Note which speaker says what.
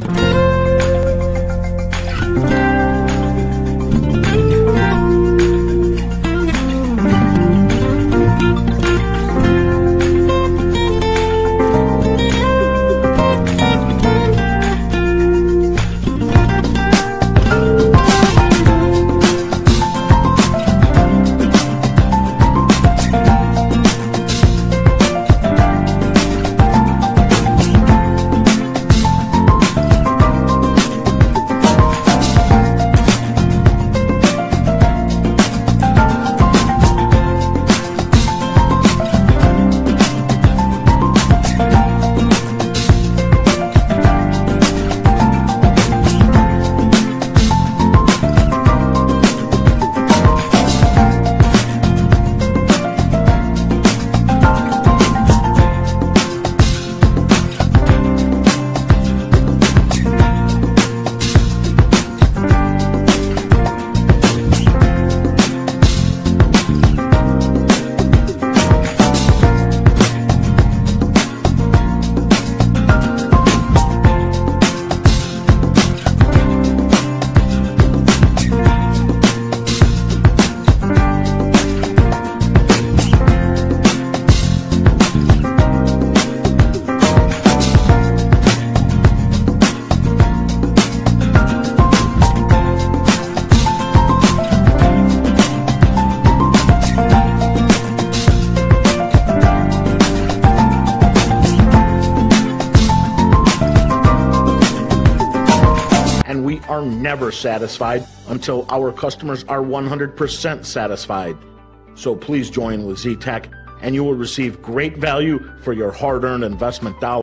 Speaker 1: oh you. And we are never satisfied until our customers are 100% satisfied. So please join with ZTech, and you will receive great value for your hard earned investment dollars.